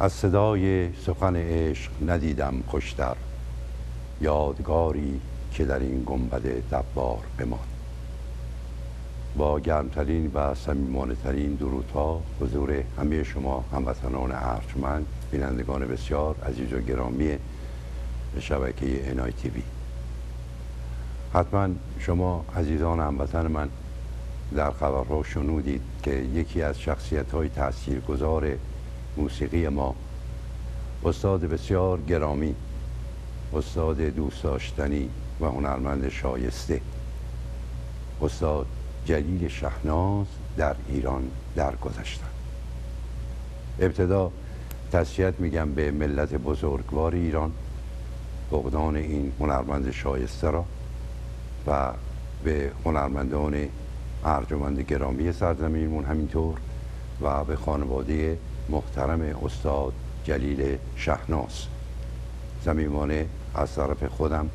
از صدای سخن عشق ندیدم خوشتر. یادگاری که در این گنبد دبار بمان با گرمترین و صمیمانه ترین درودها حضور همه شما هموطنان ارجمند بینندگان بسیار عزیز و گرامی شبکه انای تیوی. حتما شما عزیزان هموطن من در خبرها شنودید که یکی از شخصیت های تأثیر گذار موسیقی ما. استاد بسیار گرامی استاد دوست داشتنی و هنرمند شایسته. استاد جلیل شهناز در ایران درگذشتند. ابتدا تسلیت میگم به ملت بزرگوار ایران فقدان این هنرمند شایسته را و به هنرمندان ارجمند گرامی سرزمینمون همینطور و به خانواده محترم استاد جلیل شهناز. زمیمانه از طرف خودم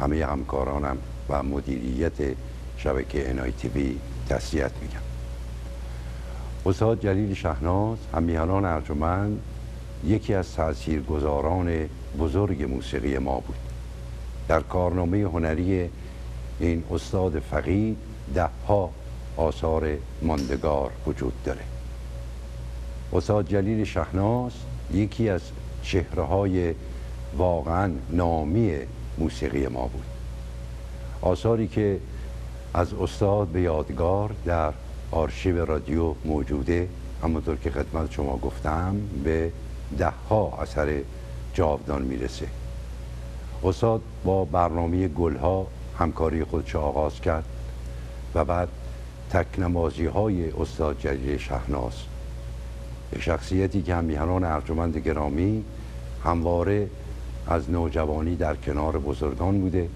همه همکارانم و مدیریت شبکه انای تیوی تسلیت میگم. استاد جلیل شهناز همیهنان ارجمند یکی از تاثیرگذاران بزرگ موسیقی ما بود. در کارنامه هنری این استاد فقید ده ها آثار ماندگار وجود داره. استاد جلیل شهناز یکی از چهره های واقعا نامی موسیقی ما بود. آثاری که از استاد به یادگار در آرشیو رادیو موجوده همونطور که خدمت شما گفتم به ده ها اثر جاودان می‌رسه. استاد با برنامه گلها همکاری خودش آغاز کرد و بعد تکنمازی های استاد جلیل شهناز شخصیتی که همیهنان ارجمند گرامی همواره از نوجوانی در کنار بزرگان بوده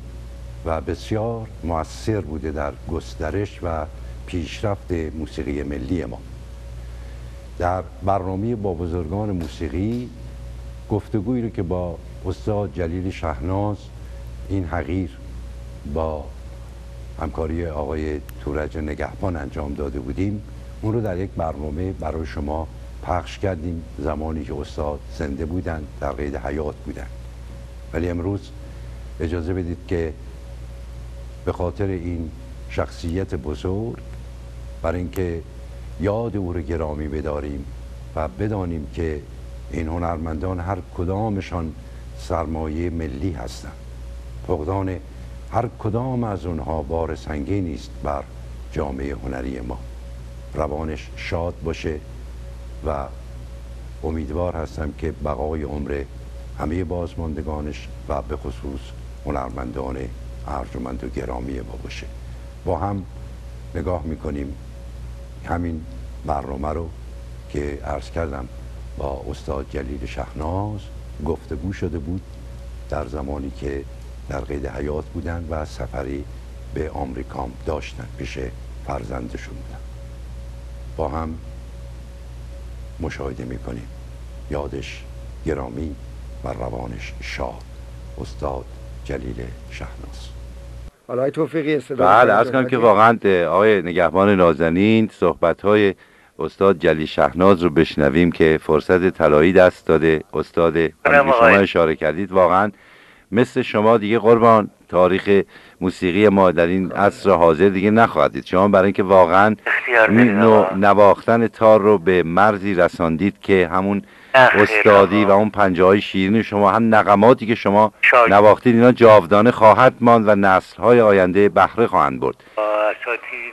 و بسیار موثر بوده در گسترش و پیشرفت موسیقی ملی ما. در برنامه با بزرگان موسیقی گفتگویی رو که با استاد جلیل شهناز این حقیر با همکاری آقای تورج نگهبان انجام داده بودیم اون رو در یک برنامه برای شما پخش کردیم زمانی که استاد زنده بودن در قید حیات بودن. ولی امروز اجازه بدید که به خاطر این شخصیت بزرگ برای اینکه یاد او رو گرامی بداریم و بدانیم که این هنرمندان هر کدامشان سرمایه ملی هستند. فقدان هر کدام از اونها بار سنگینی است بر جامعه هنری ما. روانش شاد باشه. و امیدوار هستم که بقای عمر همه بازماندگانش و به خصوص هنرمندان ارجمند و گرامی ما باشه. با هم نگاه می‌کنیم. همین برنامه رو که عرض کردم با استاد جلیل شهناز گفتگو شده بود در زمانی که در قید حیات بودن و سفری به آمریکام داشتن. پیش فرزندشون بودن با هم مشاهده می‌کنیم. یادش گرامی و روانش شاد استاد جلیل شهناز. حالا توفیقی استفاده بله از کنم که واقعا آقای نگهبان نازنین صحبت های استاد جلی شهناز رو بشنویم که فرصت طلایی دست داده. استاد شما اشاره کردید. واقعا مثل شما دیگه قربان. تاریخ موسیقی ما در این عصر حاضر دیگه نخواهد دید. شما برای اینکه واقعا نواختن تار رو به مرزی رساندید که همون استادی و اون پنجه های شیرین شما هم نقماتی که شما نواختید اینا جاودانه خواهد ماند و نسل های آینده بهره خواهند برد.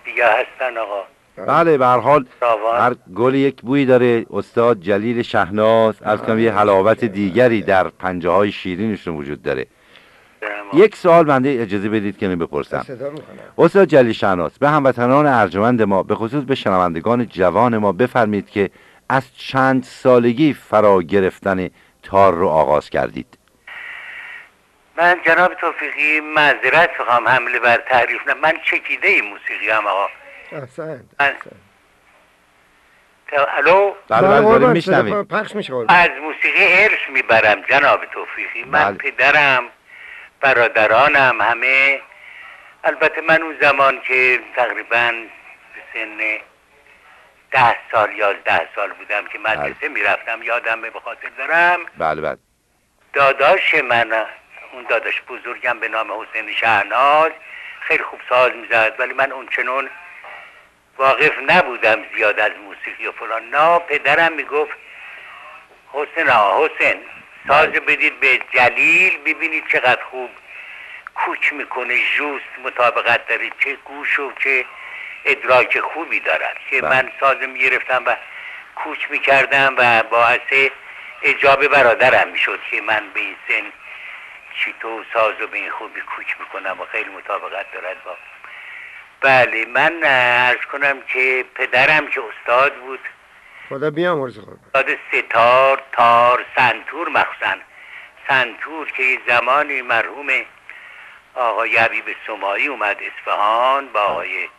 دیگه هستن آقا. بله. به هر حال هر گل یک بویی داره. استاد جلیل شهناز از کنم یه حلاوت دیگری در پنجه های شیرینشون وجود داره. یک سوال بنده اجازه بدید که بپرسم. استاد جلیل شهناز به هموطنان ارجمند ما به خصوص به شنوندگان جوان ما بفرمید که از چند سالگی فرا گرفتن تار رو آغاز کردید. من جناب توفیقی معذرت بخوام حمله بر تعریف نه من چکیده ای موسیقی هم آقا. احسن الو؟ بله بله پخش میشه. از موسیقی ارث می‌برم جناب توفیقی. من بله. پدرم برادرانم همه. البته من اون زمان که تقریبا به سن ده سال یازده سال بودم که مدرسه بله. می‌رفتم یادم به خاطر دارم. بله بله. داداش من اون داداش بزرگم به نام حسین شهناز خیلی خوب ساز می‌زد ولی من اون چنون واقف نبودم زیاد از موسیقی و فلان نه پدرم می‌گفت حسین آه حسین ساز بله. بدید به جلیل ببینید چقدر خوب کوچ می‌کنه جوست مطابقت داره چه گوش و چه ادراک خوبی دارد که بله. من سازم می‌گرفتم و کوچ می‌کردم و باعث اجاب برادرم می‌شد که من به این سن چیتو ساز و به این خوبی کوچ می‌کنم و خیلی مطابقت دارد با بله من ارز کنم که پدرم که استاد بود. خدا بیامرزه استاد ستار تار سنتور مخصوصا. سنتور که زمانی مرحوم آقای عبیب سمایی اومد اصفهان با آقای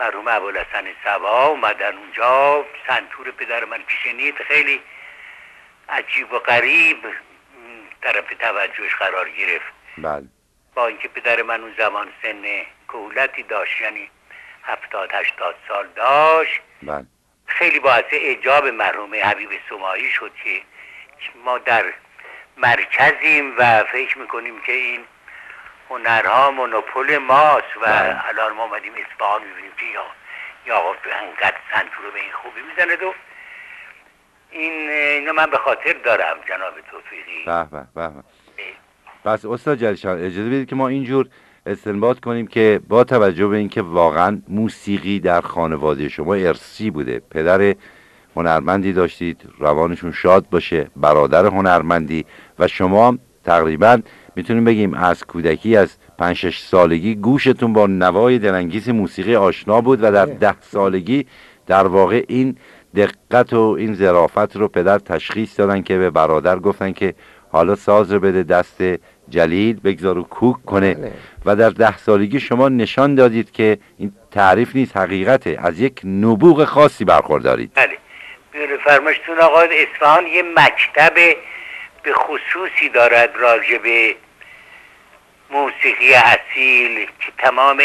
مرحوم ابوالحسن سبا اومدن اونجا. سنتور پدر من که خیلی عجیب و غریب طرف توجهش قرار گرفت. بله. با اینکه پدر من اون زمان سن کهولتی داشت یعنی هفتاد هشتاد سال داشت. بله. خیلی باعث اجاب مرحوم حبیب سمایی شد که ما در مرکزیم و فکر می‌کنیم که این هنرها مونوپول ماست و بله. الان ما آمدیم اصفهان می‌بینیم که یا یا آقا انقدر سنتور رو به این خوبی می‌زنه دو این اینو من به خاطر دارم جناب توفیقی. به به به پس استاد جلیشان اجازه بدید که ما اینجور استنباط کنیم که با توجه به اینکه واقعا موسیقی در خانواده شما ارسی بوده. پدر هنرمندی داشتید روانشون شاد باشه برادر هنرمندی و شما تقریبا می‌تونیم بگیم از کودکی از پنج شش سالگی گوشتون با نوای دلانگیز موسیقی آشنا بود و در ده سالگی در واقع این دقت و این ظرافت رو پدر تشخیص دادن که به برادر گفتن که حالا ساز رو بده دست جلیل بگذار و کوک کنه. بله. و در ده سالگی شما نشان دادید که این تعریف نیست حقیقته. از یک نبوغ خاصی برخوردارید. بله. فرماشتون آقا اصفهان یه مکتب به خصوصی دارد راجع به موسیقی اصیل که تمام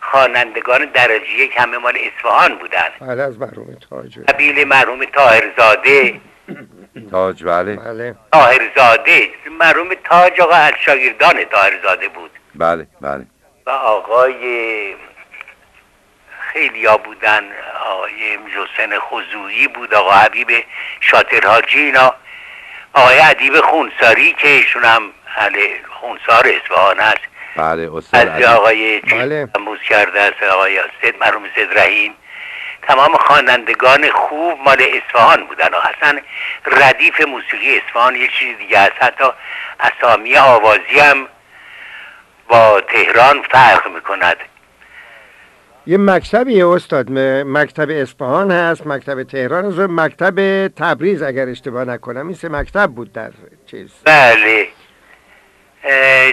خوانندگان درجه یک همه مال اصفهان بودن. بله از مرحوم تاج قبیل مرحوم تاهرزاده تاج بله. بله. تاهرزاده مرحوم تاج آقا از شاگردان تاهرزاده بود. بله بله. و آقای خیلی ها بودن آقای محسن خضوعی بود آقا حبیب شاطرحاجی اینا. آقای عدیب خونساری که ایشون هم اهل خونسار اصفهان هست. بله استاد از آقای بله. کرده است آقای سید مرحوم سید رحیم. تمام خوانندگان خوب مال اصفهان بودن و اصلا ردیف موسیقی اصفهان یک چیز دیگه است. حتی اسامی آوازی هم با تهران فرق می‌کند. یه مکتبی استاد مکتب اصفهان هست مکتب تهران هست مکتب تبریز اگر اشتباه نکنم این سه مکتب بود در چیز. بله.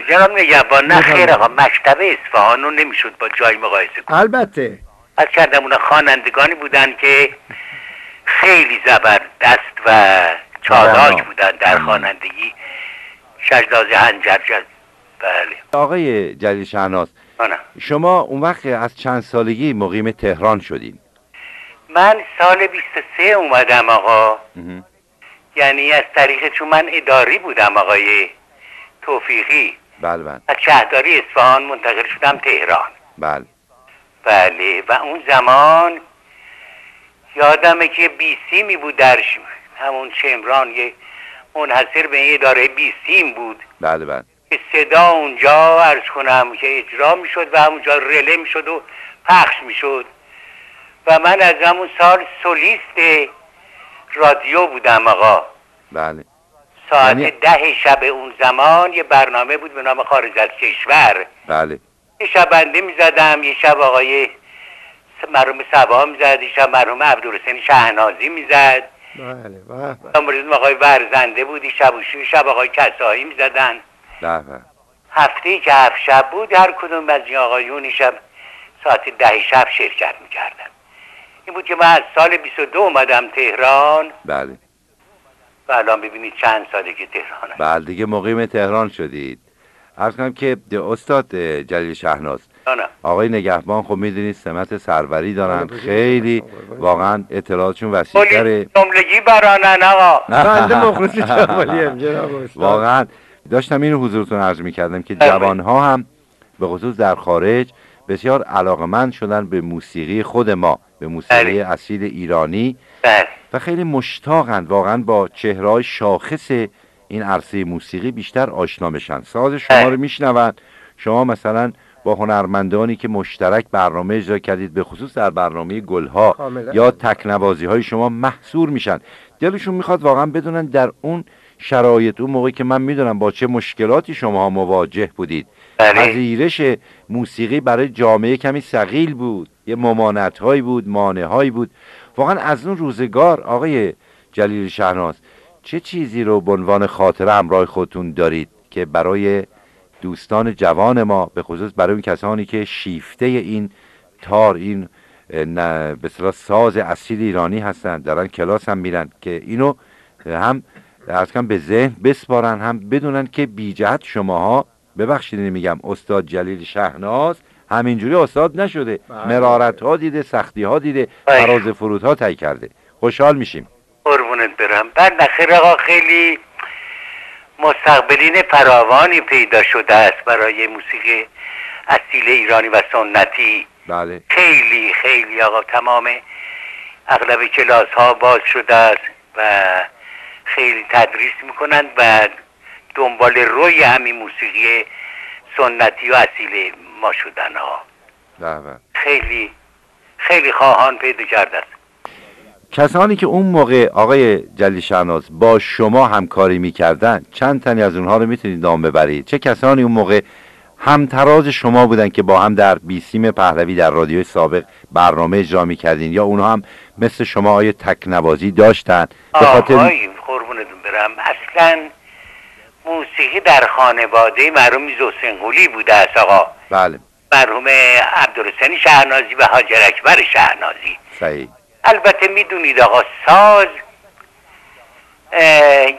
جناب نگهبان نه خیر آقا مکتب اصفهان رو نمی‌شد با جای مقایسه کنم البته. از کردم اونا خوانندگانی بودن که خیلی زبردست و چالاک بودن در خوانندگی. شجداز هنجرجد بله. آقای جلیل شهناز. شما اون وقت از چند سالگی مقیم تهران شدین؟ من سال 23 اومدم آقا. یعنی از طریق چون من اداری بودم آقای توفیقی. بله بله. از شهرداری اصفهان منتقل شدم تهران. بله. بله و اون زمان یادمه که بی سیمی بود در همون شمران یه منحصر به این اداره بی سیم بود. بله بله. که صدا اونجا ارز کنم که اجرا می‌شد و همونجا رله می‌شد و پخش می‌شد. و من از همون سال سولیست رادیو بودم آقا. بله. ساعت یعنی- ده شب اون زمان یه برنامه بود به نام خارج از کشور. بله. یه شب بنده می‌زدم یه شب آقای مرحوم سبا می‌زد یه شب مرحوم عبدالحسین شهنازی می‌زد. بله. مورد آقای ورزنده بود یه شب و شب آقای کسایی می‌زدن. بله بله هفته که هفت شب بود هر کدوم از این آقایون شب ساعت ده شب شرکت می‌کردن. این بود که من از سال 22 اومدم تهران. بله. و الان ببینید چند ساله که تهرانم بله دیگه مقیم تهران شدید. عرض کنم که استاد جلیل شهناز. آقای نگهبان خب می‌دونید سمت سروری دارن بله، خیلی. واقعا اطلاعاتشون وسیعتره پلیس جملگی برانن آقا بنده مخلص جمالیم جناب استاد واقعا داشتم این حضورتون عرض می‌کردم که بله. جوانها هم به خصوص در خارج بسیار علاقمند شدن به موسیقی خود ما به موسیقی بله. اصیل ایرانی بله و خیلی مشتاقند واقعا با چهرهای شاخص این عرصه موسیقی بیشتر آشنا بشن ساز شما. رو میشنون شما مثلا با هنرمندانی که مشترک برنامه اجرا کردید به خصوص در برنامه گلها. یا تکنوازی های شما محصور میشن دلشون می‌خواد واقعا بدونن در اون شرایط اون موقعی که من می‌دونم با چه مشکلاتی شما مواجه بودید بله. پذیرش موسیقی برای جامعه کمی سقیل بود یه ممانعت هایی بود مانع هایی بود واقعا از اون روزگار آقای جلیل شهناز چه چیزی رو به عنوان خاطره همراه خودتون دارید که برای دوستان جوان ما به خصوص برای اون کسانی که شیفته این تار این به اصطلاح ساز اصیل ایرانی هستند دارن کلاس هم میرن که اینو هم از کم به ذهن بسپارن هم بدونن که بی جهت شماها ببخشید میگم استاد جلیل شهناز همینجوری استاد نشده بله. مرارت ها دیده سختی ها دیده بله. فراز فرودها طی کرده خوشحال میشیم قربونت برم. بعد نخیر آقا خیلی مستقبلین فراوانی پیدا شده است برای موسیقی اصیل ایرانی و سنتی. بله. خیلی خیلی آقا تمام اغلب کلاس ها باز شده است و خیلی تدریس می‌کنند و دنبال روی همین موسیقی سنتی و اصیل ما شدن ها. بله. خیلی خیلی خواهان پیدا کرده است. کسانی که اون موقع آقای جلی شهناز با شما همکاری می‌کردن چند تنی از اونها رو می‌تونید نام ببرید؟ چه کسانی اون موقع همتراز شما بودن که با هم در بیسیم پهلوی در رادیوی سابق برنامه اجرا می‌کردین؟ یا اونها هم مثل شما آیه تکنوازی داشتن؟ به خاطر آقای قربونتون برم. اصلا موسیقی در خانواده مرحوم زوسنگولی بوده است آقا. بله. مرحوم عبدالحسین شهنازی و حاجر اکبر شهنازی. صحیح. البته می‌دونید آقا ساز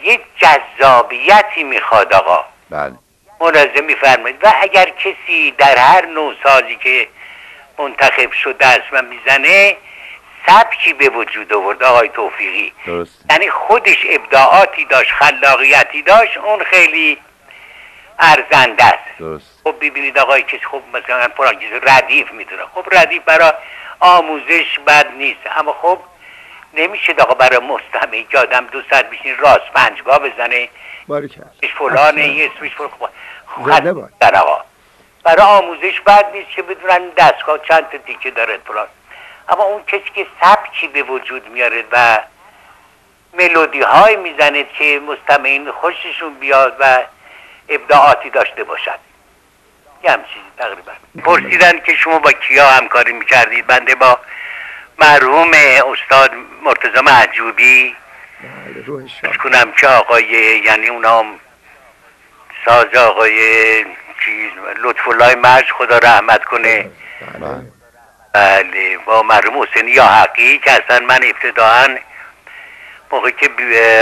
یک جذابیتی می‌خواد آقا. بله. ملاحظه میفرمایید. و اگر کسی در هر نوع سازی که منتخب شده است و می‌زنه سبکی به وجود آورد آقای توفیقی. درست. یعنی خودش ابداعاتی داشت خلاقیتی داشت اون خیلی ارزنده است. درست. خب ببینید آقای کسی خب مثلا پراگیز ردیف می‌دونه. خب ردیف برای آموزش بد نیست. اما خب نمیشه آقا برای مستمعی که آدم دو ساعت بشین راست پنجگاه بزنه. اسمش فلانه این اسمش فلان خب باد. در آقا. برای آموزش بد نیست که بدونن دستگاه چند تا تیکه داره فلان. اما اون کسی که سبکی به وجود میاره و ملودی های می‌زنه که مستمعین خوششون بیاد و ابداعاتی داشته باشد یه هم چیزی تقریبا. پرسیدن که شما با کیا همکاری می‌کردید؟ بنده با مرحوم استاد مرتضی محجوبی بله ارز کنم که آقای یعنی اونا ساز آقای چیز لطف الله مرج خدا رحمت کنه. بله بله. با مرحوم حسین یا حقی که اصلا من ابتداعا موقع که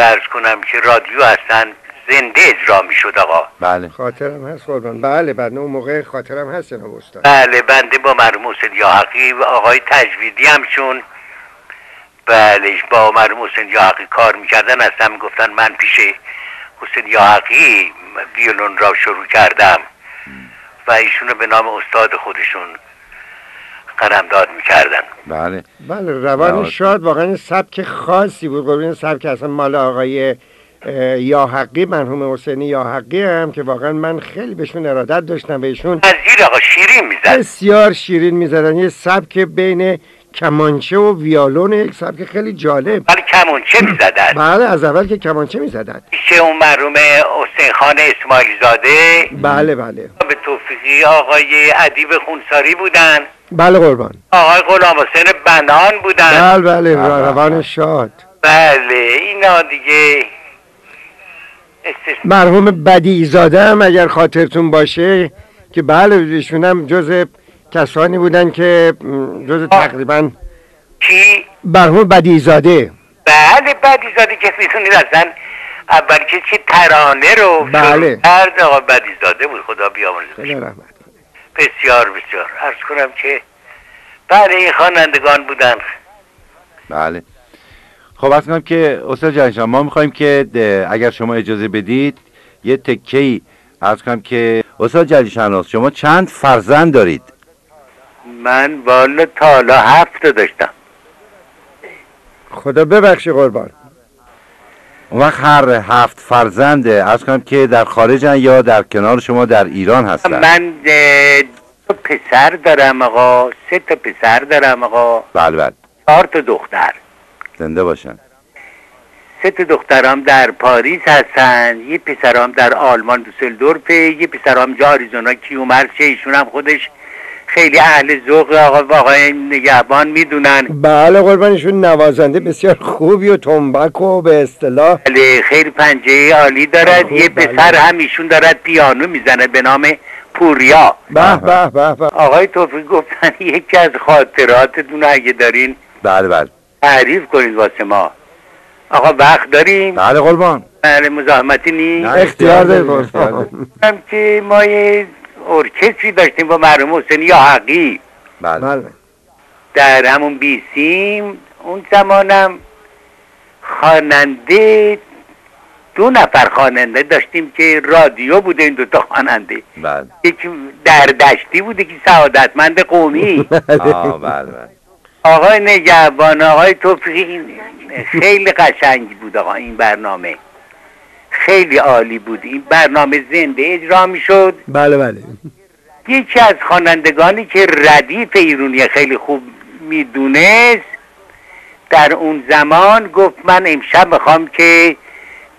ارز کنم که رادیو هستن زنده اجرا می شد آقا. بله. خاطرم هست قربان. بله بعد اون موقع خاطرم هست جناب استاد. بله بنده با مرحوم حسین یاحقی و آقای تجویدی همشون. بله با مرحوم حسین یاحقی کار می‌کردن اصلا می‌گفتن من پیش حسین یاحقی ویولون را شروع کردم. و ایشونو به نام استاد خودشون قلمداد می‌کردن. بله. بله روان بله. شاد واقعا سبک خاصی بود. قربان این سبک اصلا مال آقای اه، یاحقی مرحوم حسینی یاحقی هم که واقعا من خیلی بهشون ارادت داشتم بهشون از زیر آقا شیرین می‌زد. بسیار شیرین می‌زدن. یه سبک بین کمانچه و ویالون یک سبک خیلی جالب. ولی کمونچه می‌زدن. بله از اول که کمانچه می‌زدن. پیش اون مرحوم حسین خان اسماعیل زاده بله بله. به توفیقی آقای ادیب خونساری بودن. بله قربان. آقای غلام حسین بنان بودن. بله بله بله. روان شاد. بله اینا دیگه مرحوم بدیزاده هم اگر خاطرتون باشه که بله ایشون هم جز کسانی بودن که جز تقریبا کی؟ مرحوم بدیزاده بله بدیزاده که می‌تونید اصلا اول که چی ترانه رو بله. کرد آقا بدیزاده بود خدا کنه. بسیار بسیار. عرض کنم که بله این خوانندگان بودن. بله. خب از کنم که استاد جانشان ما می‌خوایم که اگر شما اجازه بدید یه تکه ای از کنم که استاد جلی شناس شما چند فرزند دارید؟ من والا تا حالا هفت تا داشتم. خدا ببخشی قربان. اون وقت هر هفت فرزنده از کنم که در خارجن یا در کنار شما در ایران هستن؟ من دو پسر دارم آقا سه تا پسر دارم آقا. بله بله. چهار تا دختر. زنده باشن. سه تا دخترام در پاریس هستن یه پسرام در آلمان دوسلدورف یه پسرام جا آریزونا کیومرچه ایشون هم خودش خیلی اهل ذوق آقا آقای نگهبان می‌دونن. بله قربانشون نوازنده بسیار خوبی و تنبک و به اصطلاح بله خیلی پنجه عالی دارد. خوب، یه بله. پسر هم ایشون دارد پیانو می‌زنه به نام پوریا. به به به به. آقای توفیق گفتن یکی از خاطراتتون اگه دارین. بله بله. تعریف کنید واسه ما. آقا وقت داریم؟ بله قربان. بله مزاحمتی نیست؟ نه، اختیار داری اختیار داری، قربان هم که ما یه ارکستری داشتیم با مرحوم حسین یا حقی بله. بله. در همون بیسیم اون زمانم خواننده دو نفر خواننده داشتیم که رادیو بوده این دوتا خواننده. بله. یکی در دشتی بوده که سعادتمند قومی. آه بله بله. آقای نگهبان آقای توفیقی خیلی قشنگ بود آقا این برنامه. خیلی عالی بود. این برنامه زنده اجرا می شد بله بله. یکی از خوانندگانی که ردیف ایرونی خیلی خوب می‌دونست در اون زمان گفت من امشب می‌خوام که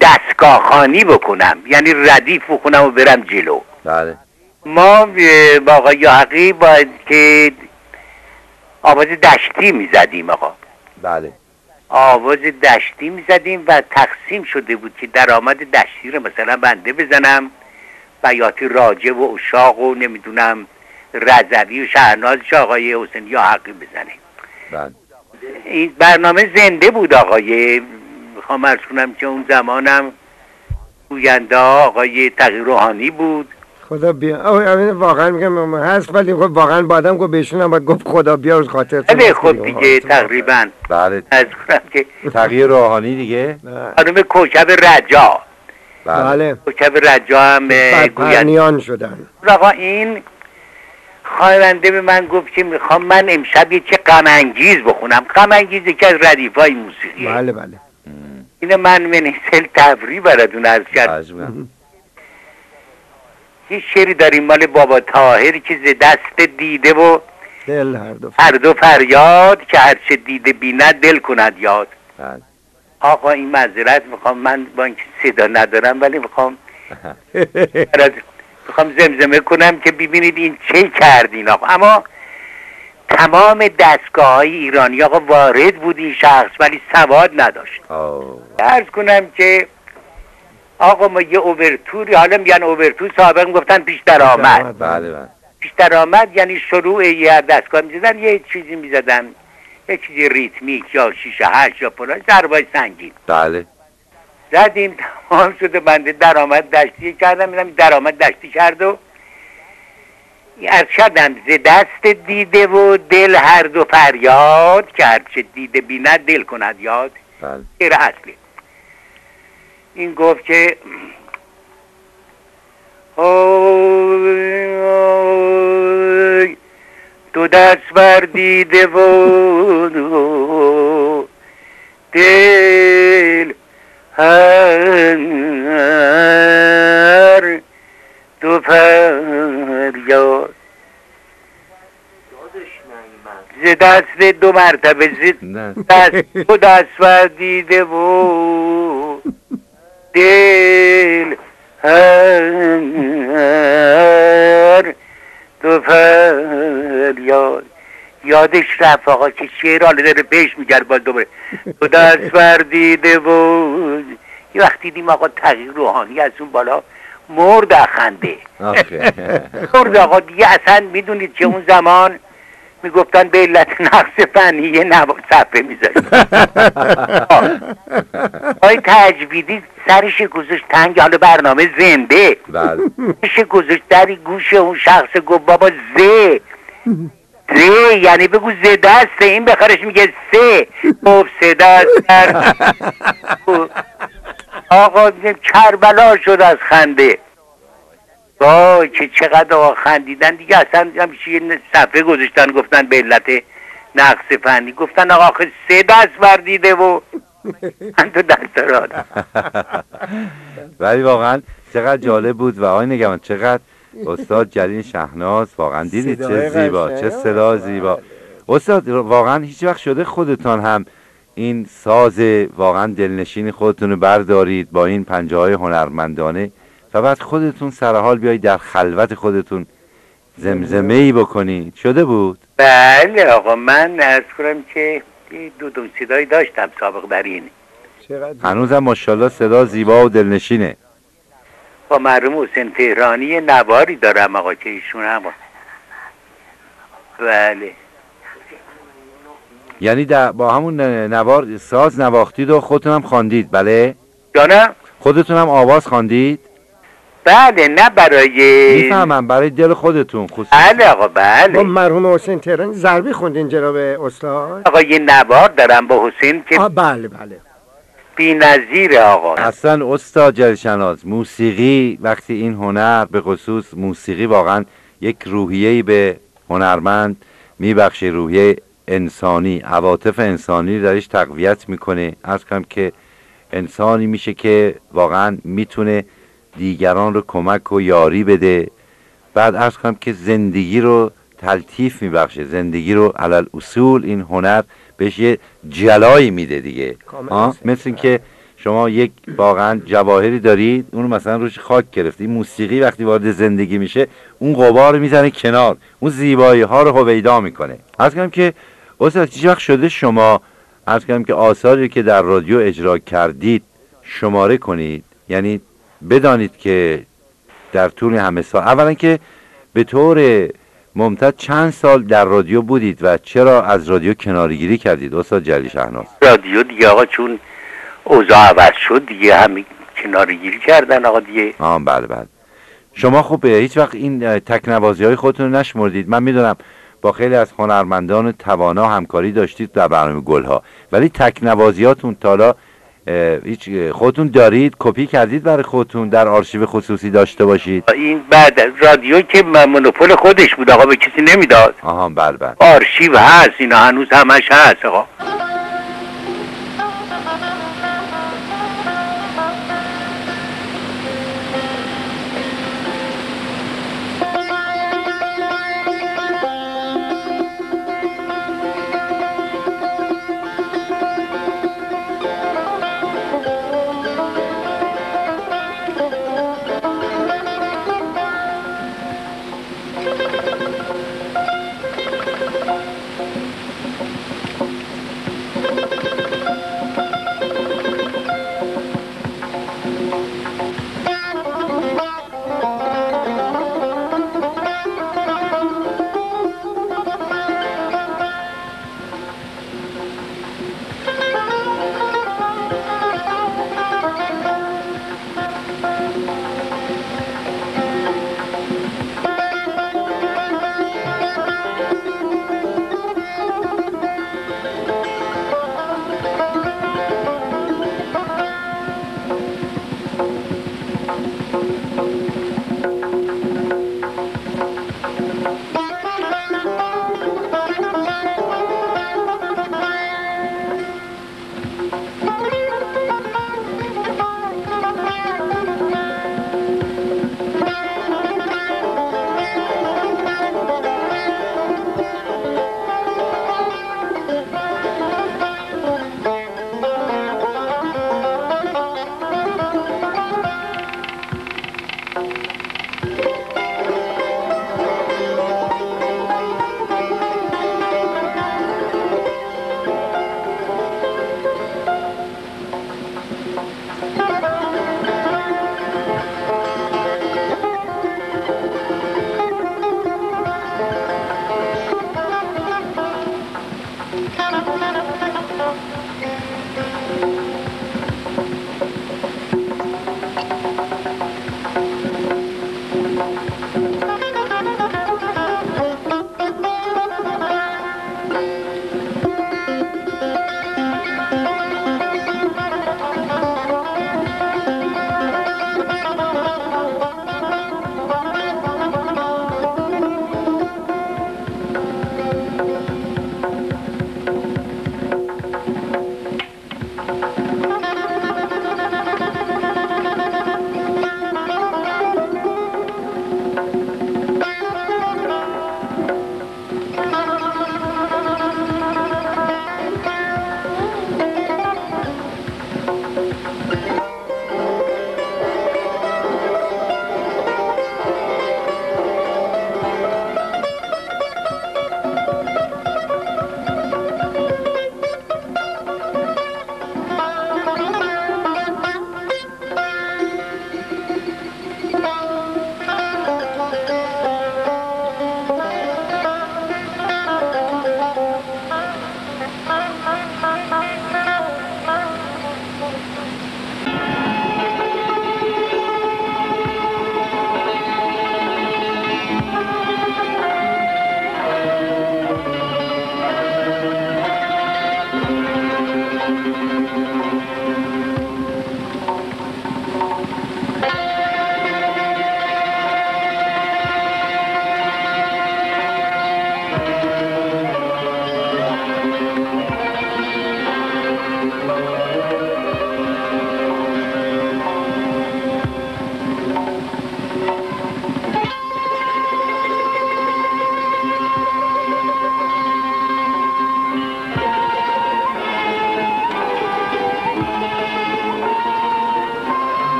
دستگاه خانی بکنم. یعنی ردیف بکنم و برم جلو. بله. ما با آقای یاحقی باید که آواز دشتی می‌زدیم آقا. بله. آواز دشتی می‌زدیم و تقسیم شده بود که درآمد دشتی رو مثلا بنده بزنم بیاتی راجع و اشاق و نمی‌دونم رضوی و شهرنازش آقای حسین یا حقی بزنه. بله. این برنامه زنده بود آقای می‌خوام ارز کنم که اون زمانم گوینده آقای تغییر روحانی بود. خدا بیا. او- واقعا میگم هست ولی خب واقعا با آدم گفت بهشون هم باید گفت خدا بیا از خاطر بله خب دیگه تقریبا. بله. از که تغییر روحانی دیگه؟ خانم کوکب رجا. بله. بله. کوکب رجا هم گوینده بدپرنیان شدن. آقا این خواننده به من گفت که می‌خوام من امشب یه چه غم انگیز بخونم. غم انگیز یکی از ردیف های موسیقیه. بله بله. این من منیسل تفری براتون از کرد عرض. یه شعری داریم مال بابا تاهر که ز دست دیده و دل هر دو هر دو فریاد که هر چه دیده بیند دل کند یاد. بله. آقا این معذرت می‌خوام. من با اینکه صدا ندارم ولی می‌خوام می‌خوام زمزمه کنم که ببینید این چه کردین آقا. اما تمام دستگاه های ایرانی آقا وارد بود این شخص ولی سواد نداشت. ارز کنم که آقا ما یه اوورتوری حالا میگن اوورتور سابق گفتن پیش در آمد. بله بله. پیش در آمد یعنی شروع یه دستگاه می‌زدن یه چیزی می‌زدن. یه چیزی ریتمیک یا شیشه هشت یا پلا ضربای سنگین. بله. زدیم تمام شده بنده درآمد دشتی کردم میدم درآمد دشتی کرد و ارشدم ز دست دیده و دل هر دو فریاد کرد چه دیده بیند دل کند یاد. بله. اصلی. این گفت که دو دست بر دیده و دل هر دو فریاد. ز دست دو مرتبه ز دست دو دست بر دیده و دل هر دو فریاد. یادش رفت آقا که شعر حالا داره پیش میگرد باز دوباره. دو دست بر دیده و یه وقت دیدیم آقا تغییر روحانی از اون بالا مرد خنده مرد آقا دیگه اصلا می‌دونید که اون زمان می‌گفتن به علت نقص فنی یه نوا صفحه می‌ذاریم آقای تجویدی سرش گذاشت تنگ حالا برنامه زنده. بله. سرش گذاشت در گوش اون شخص گفت بابا زه. زه یعنی بگو زه دسته این بخارش میگه سه. گفت سه دست آقا کربلا شد از خنده. وای که چقدر خندیدن. دیگه اصلا همیشه یه صفحه گذاشتن گفتن به علت نقص فنی. گفتن آقا آخه سه دست بردیده و من تو دست را ولی واقعا چقدر جالب بود و آقای نگمان چقدر استاد جلیل شهناز واقعا دیدید چه زیبا. چه صدا زیبا. استاد واقعا هیچ وقت شده خودتان هم این ساز واقعا دلنشین خودتون رو بردارید با این پنجه های هنرمندانه. و بعد خودتون سرحال بیایید در خلوت خودتون زمزمه ای بکنید. شده بود؟ بله آقا من از کنم که دو دو صدایی داشتم سابق بر این هنوزم ماشاءالله صدا زیبا و دلنشینه. با مرحوم حسین تهرانی نواری دارم آقا که ایشون هم بله. یعنی در با همون نوار ساز نواختید و خودتون هم خواندید بله؟ جانم؟ خودتون هم آواز خواندید؟ بله نه برای می‌فهمم برای دل خودتون خصوص بله آقا با بله مرحوم حسین تهرانی ضربی خوندین جناب استاد؟ آقا یه نوار دارم با حسین که آه بله بله. بی نظیر آقا. اصلا استاد جلشناز موسیقی وقتی این هنر به خصوص موسیقی واقعا یک روحیه‌ای به هنرمند میبخشه روحیه انسانی عواطف انسانی رو درش تقویت می‌کنه. از کنم که انسانی میشه که واقعا می‌تونه دیگران رو کمک و یاری بده. بعد از کنم که زندگی رو تلطیف میبخشه. زندگی رو علل اصول این هنر بهش یه جلایی میده دیگه. مثل که شما یک واقعا جواهری دارید اونو مثلا روش خاک گرفتی موسیقی وقتی وارد زندگی میشه اون غبار رو می‌زنه کنار. اون زیبایی ها رو هویدا می‌کنه. از کنم که استاد هیچ وقت شده شما از کنم که آثاری که در رادیو اجرا کردید شماره کنید؟ یعنی بدانید که در طول همه سال اولا که به طور ممتد چند سال در رادیو بودید و چرا از رادیو کنارگیری کردید؟ استاد جلی شهناز. رادیو دیگه آقا چون اوضاع عوض شد دیگه همین کنار گیری کردن آقا دیگه. آه بله بله. شما خب هیچ وقت این تکنوازی های خودتون رو نشمردید. من می‌دونم با خیلی از هنرمندان توانا همکاری داشتید در برنامه گلها. ولی تکنوازیاتون تالا هیچ خودتون دارید؟ کپی کردید برای خودتون در آرشیو خصوصی داشته باشید؟ این بعد رادیو که مونوپول خودش بود آقا به کسی نمی‌داد. آها بله بله. آرشیو هست اینا هنوز همش هست آقا.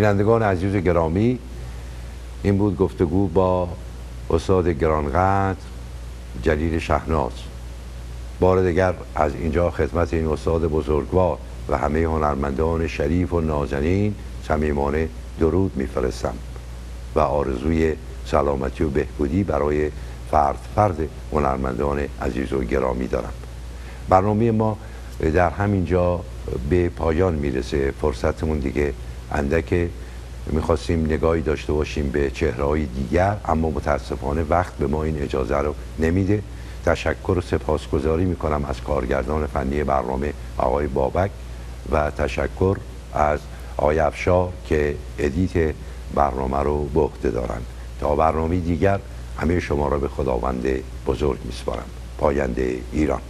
بینندگان عزیز گرامی این بود گفتگو با استاد گرانقدر جلیل شهناز. بار دیگر از اینجا خدمت این استاد بزرگوار و همه هنرمندان شریف و نازنین صمیمانه درود میفرستم و آرزوی سلامتی و بهبودی برای فرد فرد هنرمندان عزیز و گرامی دارم. برنامه ما در همین جا به پایان می‌رسه. فرصتمون دیگه اندک می‌خواستیم نگاهی داشته باشیم به چهره دیگر اما متاسفانه وقت به ما این اجازه رو نمیده. تشکر و سپاسگزاری می‌کنم از کارگردان فنی برنامه آقای بابک و تشکر از آقای افشار که ادیت برنامه رو به عهده دارند. تا برنامه دیگر همه شما را به خداوند بزرگ میسپارم. پاینده ایران.